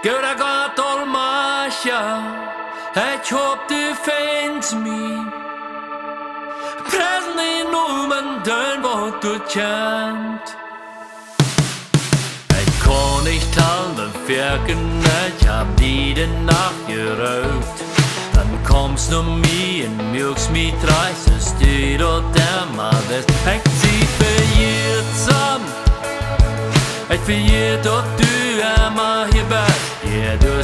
Goda Gott Almasha, ich hopp du finds me. Present in Nomen, dön vad du känt. Ich kann nicht halten, Ferken, ich hab die den Nacht geraucht. Dann kommst du mir und milchst mich du dort Mann ist. Ich zieh für jeden Ich will je dort du immer hier bist.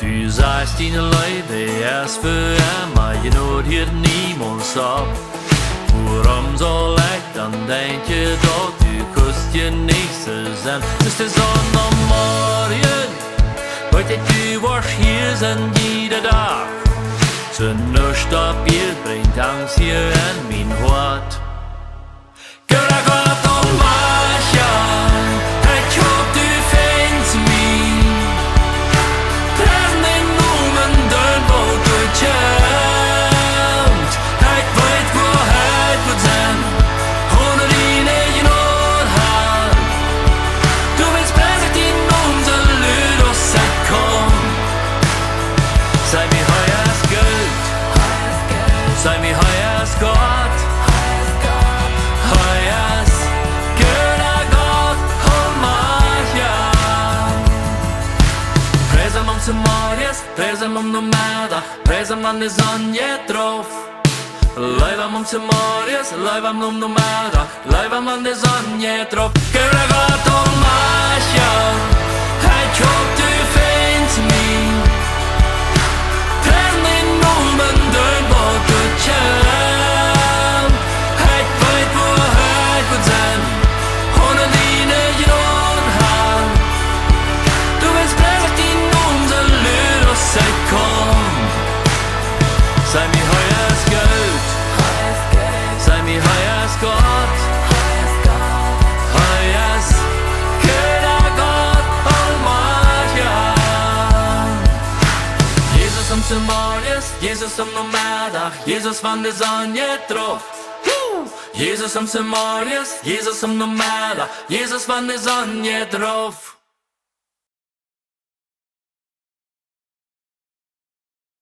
Du sagst ihnen Leute, es für immer, je nooit hier niemand ab. hem zo lijkt, dan denk je dat dus u kust je niks te zijn. Dus de zon morgen, u was hier zijn iedere dag. Zijn nust op je brengt angst hier en mijn hart. Kijk Arias Presa mam nomada, presa mam nezanje trov Lajva mam se morjes, lajva mam nomada Lajva mam nezanje trov Ker je gotovo mašjo Som Samarias, Jesus som nomada, Jesus van de zanje trof. Jesus som Samarias, Jesus som nomada, Jesus van de zanje trof.